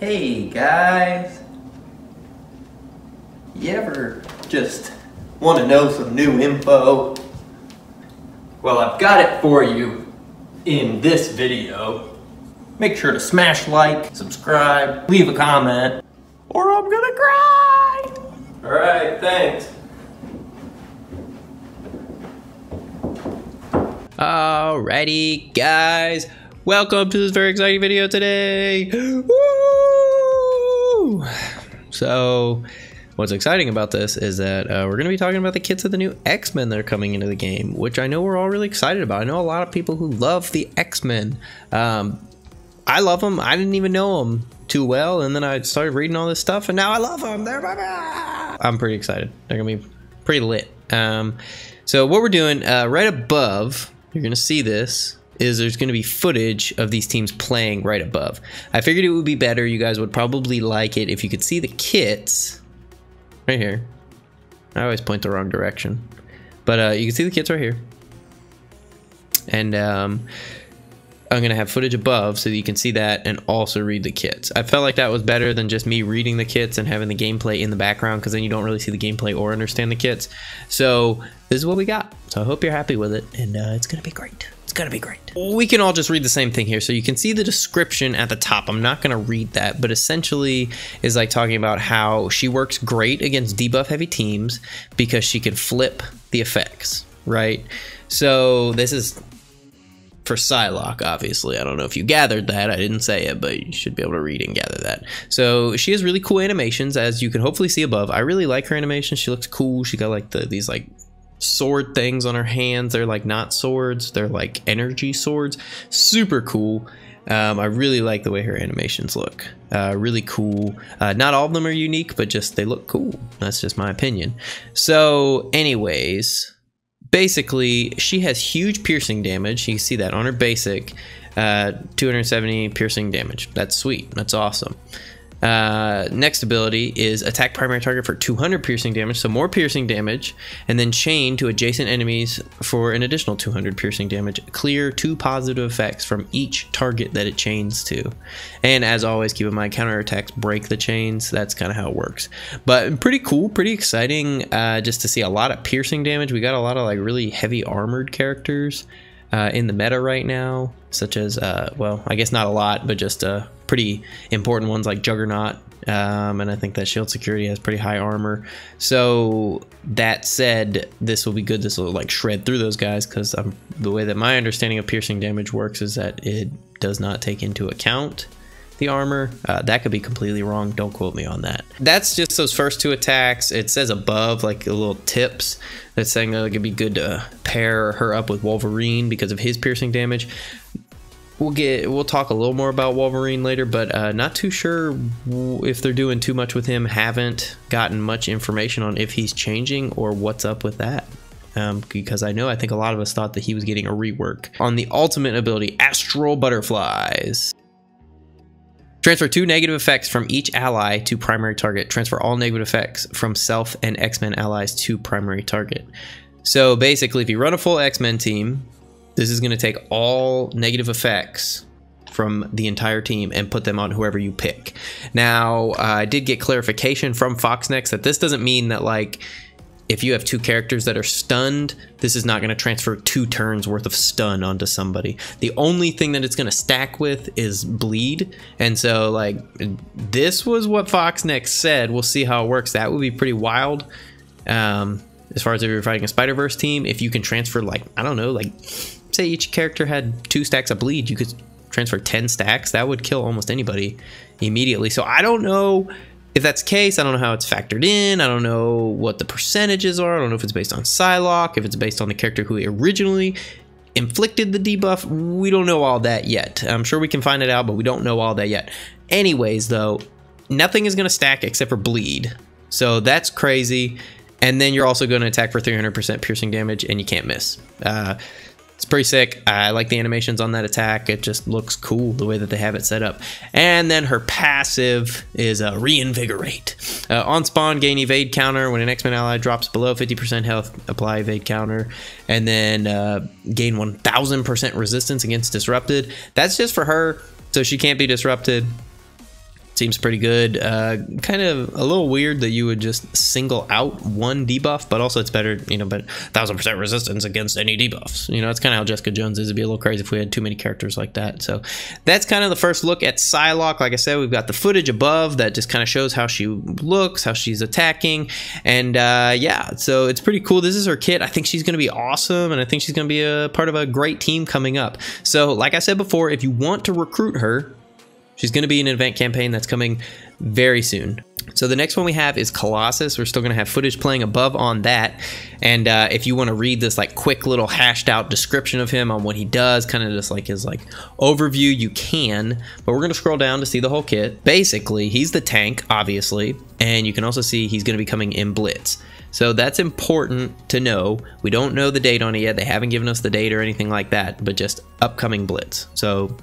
Hey guys, you ever just want to know some new info? Well, I've got it for you in this video. Make sure to smash like, subscribe, leave a comment, or I'm gonna cry! Alright, thanks. Alrighty, guys. Welcome to this very exciting video today. Woo! So, what's exciting about this is that uh, we're going to be talking about the kits of the new X-Men that are coming into the game, which I know we're all really excited about. I know a lot of people who love the X-Men. Um, I love them. I didn't even know them too well, and then I started reading all this stuff, and now I love them. They're my I'm pretty excited. They're gonna be pretty lit. Um, so what we're doing uh, right above you're going to see this is there's going to be footage of these teams playing right above. I figured it would be better. You guys would probably like it if you could see the kits right here. I always point the wrong direction. But uh, you can see the kits right here. And um, I'm going to have footage above so that you can see that and also read the kits. I felt like that was better than just me reading the kits and having the gameplay in the background because then you don't really see the gameplay or understand the kits. So this is what we got. So I hope you're happy with it and uh, it's going to be great. It's going to be great. We can all just read the same thing here. So you can see the description at the top. I'm not going to read that, but essentially is like talking about how she works great against debuff heavy teams because she can flip the effects, right? So this is for Psylocke, obviously. I don't know if you gathered that. I didn't say it, but you should be able to read and gather that. So she has really cool animations, as you can hopefully see above. I really like her animation. She looks cool. She got like the these like sword things on her hands. They're like not swords. They're like energy swords. Super cool. Um, I really like the way her animations look. Uh, really cool. Uh, not all of them are unique, but just they look cool. That's just my opinion. So, anyways, basically, she has huge piercing damage. You can see that on her basic. Uh, 270 piercing damage. That's sweet. That's awesome. Uh, next ability is attack primary target for 200 piercing damage, so more piercing damage, and then chain to adjacent enemies for an additional 200 piercing damage. Clear two positive effects from each target that it chains to. And as always, keep in mind counter attacks break the chains. That's kind of how it works. But pretty cool, pretty exciting uh, just to see a lot of piercing damage. We got a lot of like really heavy armored characters. Uh, in the meta right now, such as, uh, well, I guess not a lot, but just uh, pretty important ones like Juggernaut. Um, and I think that Shield Security has pretty high armor. So that said, this will be good. This will like shred through those guys because the way that my understanding of piercing damage works is that it does not take into account the armor. Uh, that could be completely wrong. Don't quote me on that. That's just those first two attacks. It says above like a little tips that's saying that it could be good to pair her up with Wolverine because of his piercing damage. We'll get we'll talk a little more about Wolverine later, but uh, not too sure if they're doing too much with him. Haven't gotten much information on if he's changing or what's up with that. Um, because I know I think a lot of us thought that he was getting a rework on the ultimate ability, Astral Butterflies. Transfer two negative effects from each ally to primary target. Transfer all negative effects from self and X-Men allies to primary target. So basically, if you run a full X-Men team, this is going to take all negative effects from the entire team and put them on whoever you pick. Now, uh, I did get clarification from FoxNext that this doesn't mean that like if you have two characters that are stunned, this is not going to transfer two turns worth of stun onto somebody. The only thing that it's going to stack with is bleed. And so, like, this was what FoxNext said. We'll see how it works. That would be pretty wild. Um, as far as if you're fighting a Spider Verse team, if you can transfer, like, I don't know, like say each character had two stacks of bleed, you could transfer 10 stacks. That would kill almost anybody immediately. So I don't know if that's the case. I don't know how it's factored in. I don't know what the percentages are. I don't know if it's based on Psylocke, if it's based on the character who originally inflicted the debuff. We don't know all that yet. I'm sure we can find it out, but we don't know all that yet. Anyways, though, nothing is going to stack except for bleed. So that's crazy. And then you're also going to attack for 300% piercing damage, and you can't miss. Uh, it's pretty sick. I like the animations on that attack. It just looks cool the way that they have it set up. And then her passive is uh, Reinvigorate. Uh, on spawn, gain evade counter. When an X-Men ally drops below 50% health, apply evade counter. And then uh, gain 1000% resistance against disrupted. That's just for her, so she can't be disrupted. Seems pretty good. Uh, kind of a little weird that you would just single out one debuff, but also it's better, you know, but thousand percent resistance against any debuffs. You know, it's kind of how Jessica Jones is. It'd be a little crazy if we had too many characters like that. So that's kind of the first look at Psylocke. Like I said, we've got the footage above that just kind of shows how she looks, how she's attacking, and uh, yeah, so it's pretty cool. This is her kit. I think she's going to be awesome, and I think she's going to be a part of a great team coming up. So, like I said before, if you want to recruit her, She's going to be an event campaign that's coming very soon. So the next one we have is Colossus. We're still going to have footage playing above on that. And uh, if you want to read this like quick little hashed out description of him on what he does, kind of just like his like overview, you can. But we're going to scroll down to see the whole kit. Basically, he's the tank, obviously, and you can also see he's going to be coming in Blitz. So that's important to know. We don't know the date on it yet. They haven't given us the date or anything like that, but just upcoming Blitz. So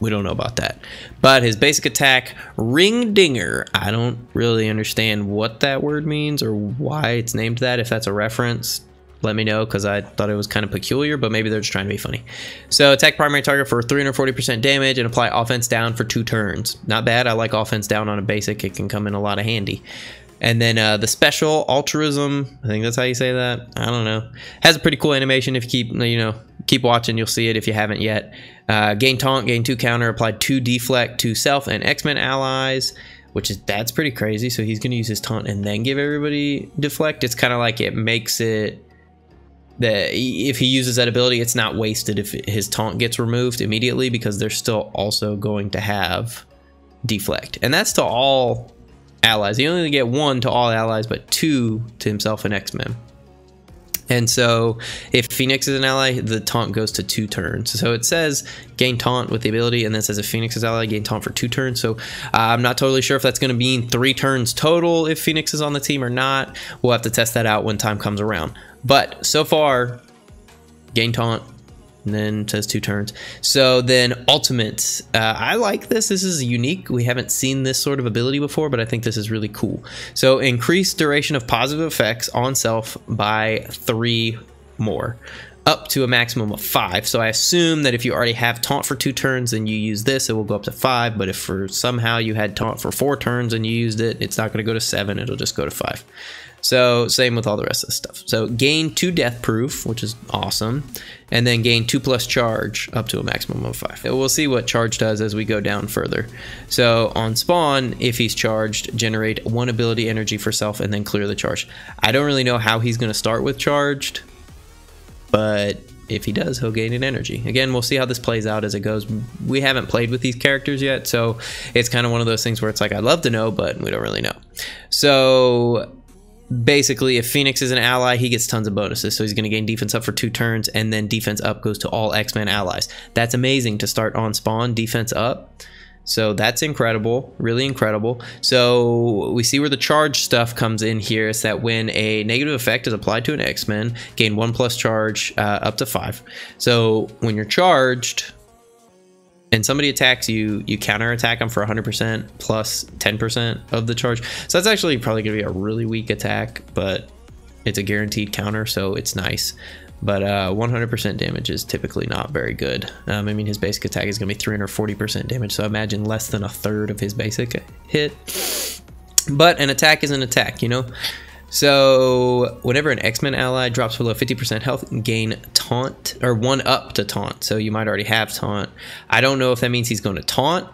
we don't know about that. But his basic attack, Ring Dinger. I don't really understand what that word means or why it's named that. If that's a reference, let me know because I thought it was kind of peculiar, but maybe they're just trying to be funny. So attack primary target for 340% damage and apply offense down for two turns. Not bad. I like offense down on a basic. It can come in a lot of handy. And then uh, the special altruism, I think that's how you say that. I don't know. Has a pretty cool animation. If you keep you know keep watching, you'll see it. If you haven't yet, uh, gain taunt, gain two counter, apply two deflect to self and X Men allies, which is that's pretty crazy. So he's gonna use his taunt and then give everybody deflect. It's kind of like it makes it that if he uses that ability, it's not wasted if his taunt gets removed immediately because they're still also going to have deflect, and that's to all allies. He only get one to all allies, but two to himself and X-Men. And so if Phoenix is an ally, the taunt goes to two turns. So it says gain taunt with the ability, and then says if Phoenix is ally, gain taunt for two turns. So uh, I'm not totally sure if that's going to mean three turns total if Phoenix is on the team or not. We'll have to test that out when time comes around. But so far, gain taunt, and then says two turns. So then ultimate, uh, I like this. This is unique. We haven't seen this sort of ability before, but I think this is really cool. So increase duration of positive effects on self by three more up to a maximum of five. So I assume that if you already have taunt for two turns and you use this, it will go up to five. But if for somehow you had taunt for four turns and you used it, it's not going to go to seven. It'll just go to five. So same with all the rest of the stuff. So gain two death proof, which is awesome, and then gain two plus charge up to a maximum of five. We'll see what charge does as we go down further. So on spawn, if he's charged, generate one ability energy for self and then clear the charge. I don't really know how he's going to start with charged, but if he does, he'll gain an energy. Again, we'll see how this plays out as it goes. We haven't played with these characters yet, so it's kind of one of those things where it's like, I'd love to know, but we don't really know. So basically if Phoenix is an ally, he gets tons of bonuses. So he's going to gain defense up for two turns, and then defense up goes to all X-Men allies. That's amazing to start on spawn, defense up. So that's incredible, really incredible. So we see where the charge stuff comes in here is that when a negative effect is applied to an X-Men, gain one plus charge uh, up to five. So when you're charged, and somebody attacks you, you counter attack them for 100% plus 10% of the charge. So that's actually probably going to be a really weak attack, but it's a guaranteed counter, so it's nice. But 100% uh, damage is typically not very good. Um, I mean, his basic attack is going to be 340% damage, so imagine less than a third of his basic hit. But an attack is an attack, you know? So whenever an X-Men ally drops below 50% health, gain taunt or one up to taunt. So you might already have taunt. I don't know if that means he's going to taunt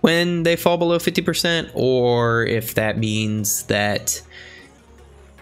when they fall below 50% or if that means that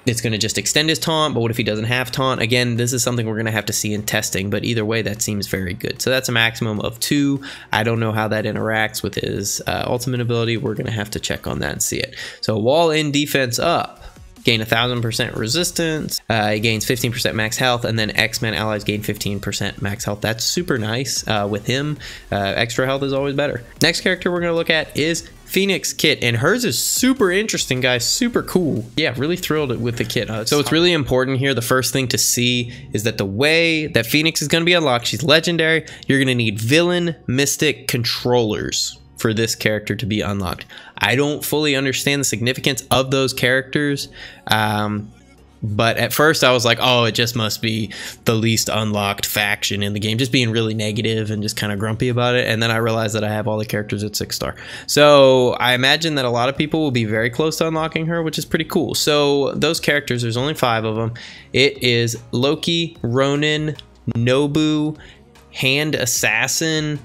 it's going to just extend his taunt, but what if he doesn't have taunt? Again, this is something we're going to have to see in testing, but either way, that seems very good. So that's a maximum of two. I don't know how that interacts with his uh, ultimate ability. We're going to have to check on that and see it. So wall in defense up gain 1000% resistance, uh, it gains 15% max health, and then X-Men allies gain 15% max health. That's super nice uh, with him. Uh, extra health is always better. Next character we're going to look at is Phoenix kit, and hers is super interesting, guys. Super cool. Yeah, really thrilled with the kit. Uh, so it's really important here. The first thing to see is that the way that Phoenix is going to be unlocked, she's legendary. You're going to need villain, mystic, controllers for this character to be unlocked. I don't fully understand the significance of those characters. Um, But at first, I was like, oh, it just must be the least unlocked faction in the game, just being really negative and just kind of grumpy about it. And then I realized that I have all the characters at six star. So I imagine that a lot of people will be very close to unlocking her, which is pretty cool. So those characters, there's only five of them. It is Loki, Ronin, Nobu, Hand Assassin,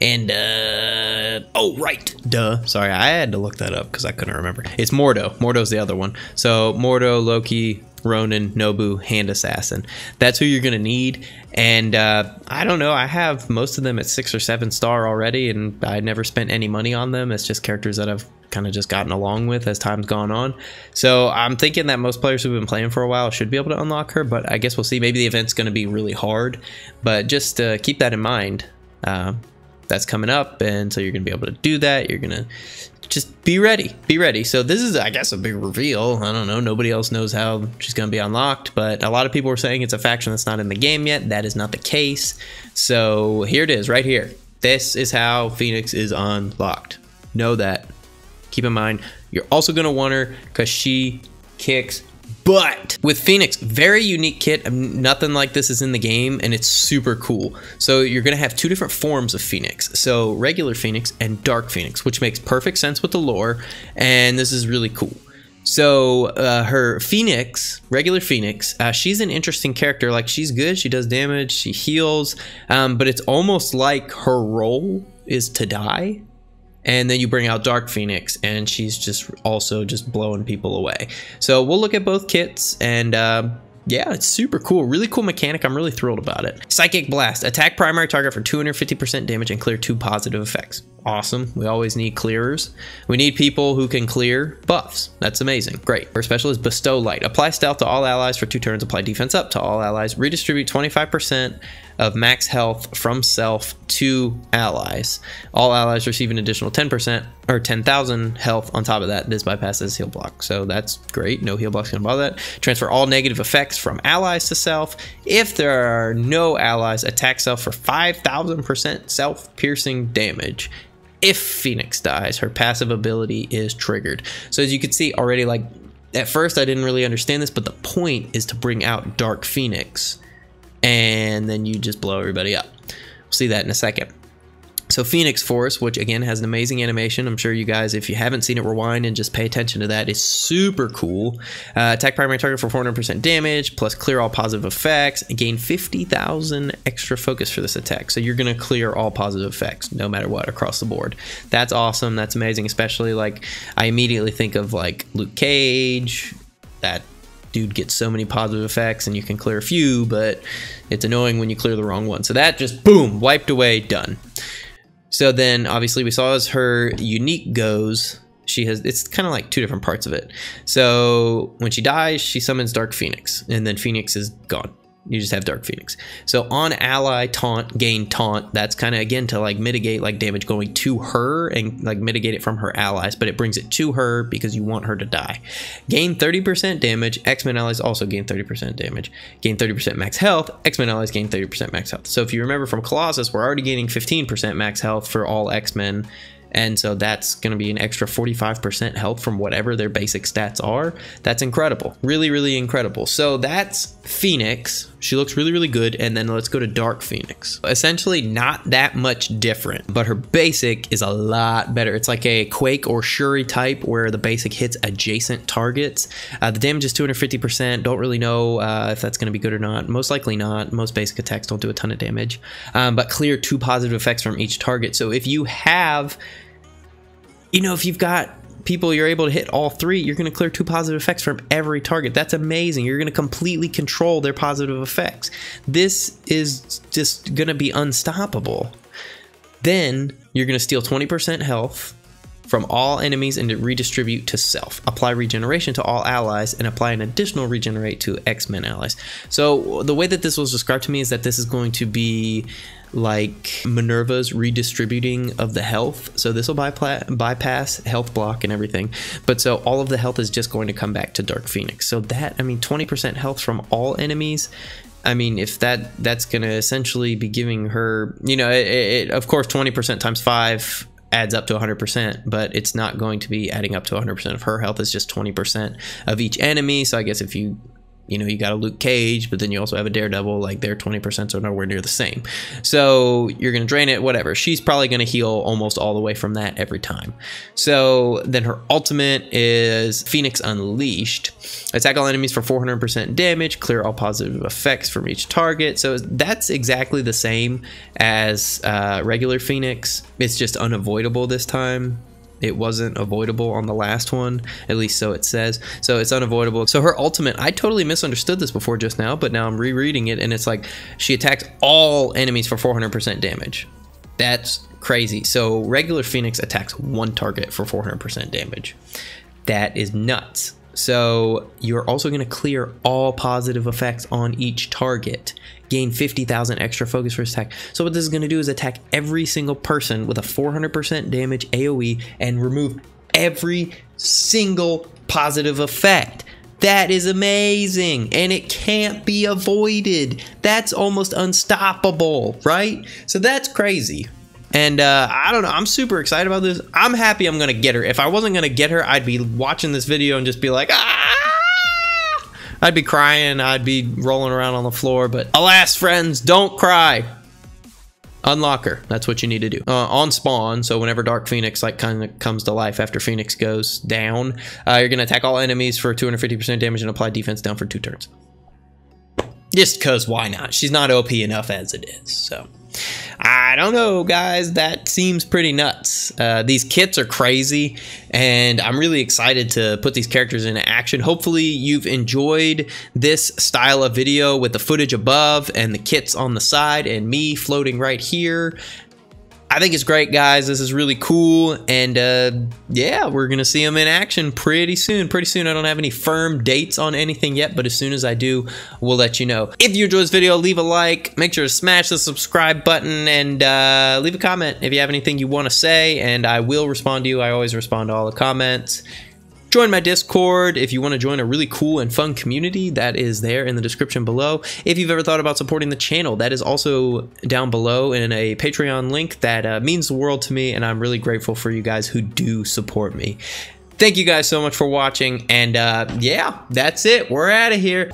and uh oh right. Duh. Sorry i had to look that up because i couldn't remember. It's mordo. Mordo's the other one. So mordo loki ronin nobu hand assassin. That's who you're gonna need. And uh i don't know. I have most of them at six or seven star already and i never spent any money on them. It's just characters that i've kind of just gotten along with as time's gone on. So i'm thinking that most players who've been playing for a while should be able to unlock her but i guess we'll see. Maybe the event's going to be really hard but just uh, keep that in mind. Uh, that's coming up and so you're gonna be able to do that. You're gonna just be ready be ready. So this is i guess a big reveal. I don't know. Nobody else knows how she's gonna be unlocked but a lot of people are saying it's a faction that's not in the game yet. That is not the case. So here it is right here. This is how phoenix is unlocked. Know that. Keep in mind you're also gonna want her because she kicks but with Phoenix, very unique kit. Nothing like this is in the game, and it's super cool. So you're going to have two different forms of Phoenix. So regular Phoenix and Dark Phoenix, which makes perfect sense with the lore, and this is really cool. So uh, her Phoenix, regular Phoenix, uh, she's an interesting character. Like she's good, she does damage, she heals, um, but it's almost like her role is to die and then you bring out Dark Phoenix, and she's just also just blowing people away. So we'll look at both kits, and uh, yeah, it's super cool. Really cool mechanic. I'm really thrilled about it. Psychic Blast. Attack primary target for 250% damage and clear two positive effects. Awesome. We always need clearers. We need people who can clear buffs. That's amazing. Great. Our special is Bestow Light. Apply stealth to all allies for two turns. Apply defense up to all allies. Redistribute 25% of max health from self to allies. All allies receive an additional 10% or 10,000 health on top of that. This bypasses heal block. So that's great. No heal block's gonna bother that. Transfer all negative effects from allies to self. If there are no allies, attack self for 5,000% self piercing damage. If Phoenix dies, her passive ability is triggered. So as you can see already, like at first I didn't really understand this, but the point is to bring out Dark Phoenix and then you just blow everybody up. We'll see that in a second. So Phoenix Force, which again has an amazing animation. I'm sure you guys, if you haven't seen it, rewind and just pay attention to that. It's super cool. Uh, attack primary target for 400% damage, plus clear all positive effects. Gain 50,000 extra focus for this attack. So you're going to clear all positive effects, no matter what, across the board. That's awesome. That's amazing. Especially like, I immediately think of like Luke Cage, that dude gets so many positive effects and you can clear a few, but it's annoying when you clear the wrong one. So that just boom, wiped away, done. So then obviously we saw as her unique goes, she has it's kind of like two different parts of it. So when she dies, she summons Dark Phoenix, and then Phoenix is gone you just have Dark Phoenix. So on ally taunt, gain taunt, that's kind of again to like mitigate like damage going to her and like mitigate it from her allies, but it brings it to her because you want her to die. Gain 30% damage, X-Men allies also gain 30% damage. Gain 30% max health, X-Men allies gain 30% max health. So if you remember from Colossus, we're already gaining 15% max health for all X-Men and so that's going to be an extra 45% health from whatever their basic stats are. That's incredible. Really, really incredible. So that's Phoenix. She looks really, really good. And then let's go to Dark Phoenix. Essentially not that much different, but her basic is a lot better. It's like a Quake or Shuri type where the basic hits adjacent targets. Uh, the damage is 250%. Don't really know uh, if that's going to be good or not. Most likely not. Most basic attacks don't do a ton of damage, um, but clear two positive effects from each target. So if you have you know, if you've got people you're able to hit all three, you're going to clear two positive effects from every target. That's amazing. You're going to completely control their positive effects. This is just going to be unstoppable. Then you're going to steal 20% health from all enemies and redistribute to self. Apply regeneration to all allies and apply an additional regenerate to X-Men allies. So the way that this was described to me is that this is going to be like Minerva's redistributing of the health. So this will bypass health block and everything. But so all of the health is just going to come back to Dark Phoenix. So that, I mean, 20% health from all enemies I mean, if that that's going to essentially be giving her, you know, it, it, of course, 20% times five adds up to 100%, but it's not going to be adding up to 100% of her health. It's just 20% of each enemy. So I guess if you you know, you got a Luke Cage, but then you also have a Daredevil. Like their 20% are nowhere near the same. So you're going to drain it, whatever. She's probably going to heal almost all the way from that every time. So then her ultimate is Phoenix Unleashed. Attack all enemies for 400% damage, clear all positive effects from each target. So that's exactly the same as uh, regular Phoenix. It's just unavoidable this time it wasn't avoidable on the last one at least so it says. So it's unavoidable. So her ultimate i totally misunderstood this before just now but now i'm rereading it and it's like she attacks all enemies for 400% damage. That's crazy. So regular phoenix attacks one target for 400% damage. That is nuts so you're also going to clear all positive effects on each target gain 50,000 extra focus for attack. So what this is going to do is attack every single person with a 400% damage AoE and remove every single positive effect. That is amazing and it can't be avoided. That's almost unstoppable, right? So that's crazy. And uh, I don't know, I'm super excited about this. I'm happy I'm gonna get her. If I wasn't gonna get her, I'd be watching this video and just be like, ah! I'd be crying, I'd be rolling around on the floor, but alas, friends, don't cry. Unlock her. That's what you need to do. Uh, on spawn, so whenever Dark Phoenix like kind of comes to life after Phoenix goes down, uh, you're gonna attack all enemies for 250% damage and apply defense down for two turns. Just cause why not? She's not OP enough as it is, so. I don't know, guys. That seems pretty nuts. Uh, these kits are crazy, and I'm really excited to put these characters into action. Hopefully, you've enjoyed this style of video with the footage above and the kits on the side and me floating right here. I think it's great, guys. This is really cool. And uh, yeah, we're going to see them in action pretty soon. Pretty soon. I don't have any firm dates on anything yet, but as soon as I do, we'll let you know. If you enjoyed this video, leave a like. Make sure to smash the subscribe button and uh, leave a comment if you have anything you want to say. And I will respond to you. I always respond to all the comments. Join my Discord if you want to join a really cool and fun community. That is there in the description below. If you've ever thought about supporting the channel, that is also down below in a Patreon link. That uh, means the world to me, and I'm really grateful for you guys who do support me. Thank you guys so much for watching, and uh, yeah, that's it. We're out of here.